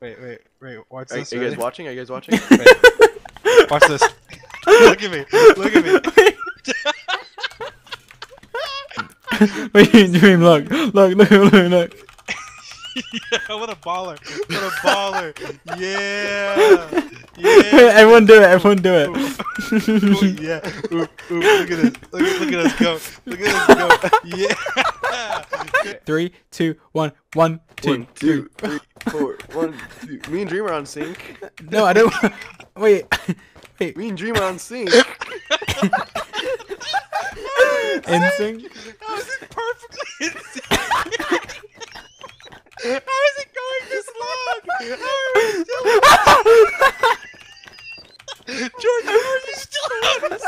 Wait, wait, wait. Watch this. are you guys watching? Are you guys watching? Wait. Watch this. Look at me. Look at me. Wait, Dream, look, look, look, look, look. yeah, what a baller. What a baller. Yeah. Yeah. everyone do it, everyone do it. Ooh, yeah. Ooh, ooh, look at this. Look at, look at us go. Look at us go. Yeah. Three, two, one, one, two, One, two, three, four, one, two. Me and Dream are on sync. No, I don't. Wait, wait. Me and Dream are on sync. in sync. Perfectly in sync. How is it going this long? How are we still? How are you still on this?